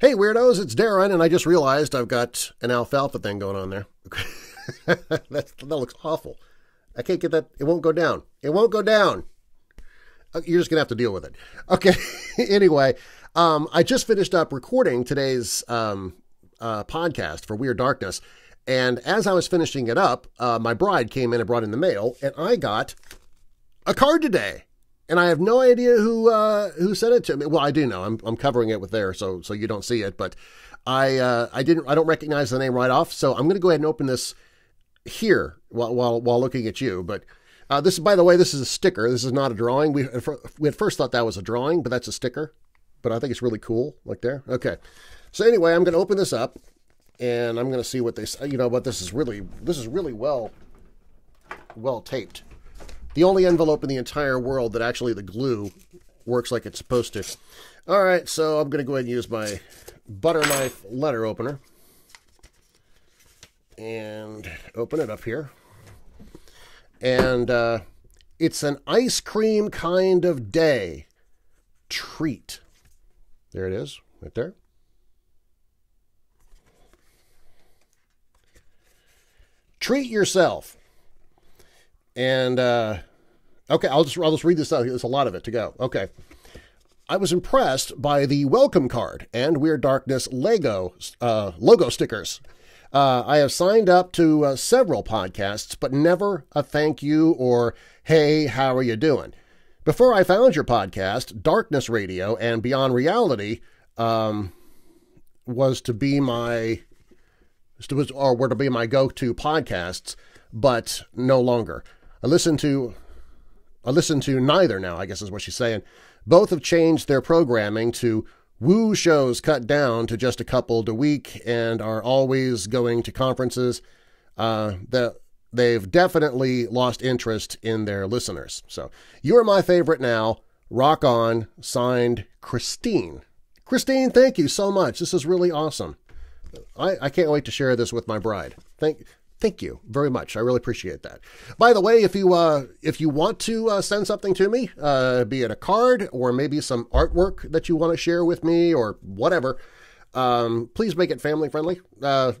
Hey weirdos, it's Darren, and I just realized I've got an alfalfa thing going on there. that, that looks awful. I can't get that. It won't go down. It won't go down. Uh, you're just going to have to deal with it. Okay. anyway, um, I just finished up recording today's um, uh, podcast for Weird Darkness. And as I was finishing it up, uh, my bride came in and brought in the mail, and I got a card today. And I have no idea who uh, who sent it to me. Well, I do know. I'm, I'm covering it with there, so so you don't see it. But I uh, I didn't I don't recognize the name right off, so I'm going to go ahead and open this here while while, while looking at you. But uh, this, by the way, this is a sticker. This is not a drawing. We we at first thought that was a drawing, but that's a sticker. But I think it's really cool, like there. Okay. So anyway, I'm going to open this up, and I'm going to see what they. You know what? This is really this is really well well taped the only envelope in the entire world that actually the glue works like it's supposed to. All right, so I'm going to go ahead and use my butter knife letter opener and open it up here. And uh, it's an ice cream kind of day treat. There it is, right there. Treat yourself. And uh, okay, I'll just I'll just read this out. There's a lot of it to go. Okay. I was impressed by the welcome card and Weird Darkness Lego uh, logo stickers. Uh, I have signed up to uh, several podcasts, but never a thank you or hey, how are you doing? Before I found your podcast, Darkness Radio and Beyond Reality um, was to be my was, or were to be my go-to podcasts, but no longer. I listen to I listen to neither now, I guess is what she's saying. Both have changed their programming to woo shows cut down to just a couple a week and are always going to conferences. Uh, the, they've definitely lost interest in their listeners. So you are my favorite now. Rock on. Signed, Christine. Christine, thank you so much. This is really awesome. I, I can't wait to share this with my bride. Thank, Thank you very much. I really appreciate that. By the way, if you uh, if you want to uh, send something to me, uh, be it a card or maybe some artwork that you want to share with me or whatever, um, please make it family friendly. Uh,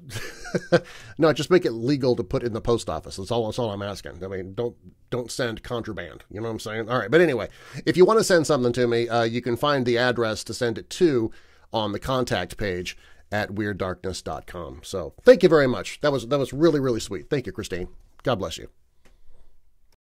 no, just make it legal to put in the post office. That's all. That's all I'm asking. I mean, don't don't send contraband. You know what I'm saying? All right. But anyway, if you want to send something to me, uh, you can find the address to send it to on the contact page at weirddarkness.com. So thank you very much. That was that was really really sweet. Thank you, Christine. God bless you.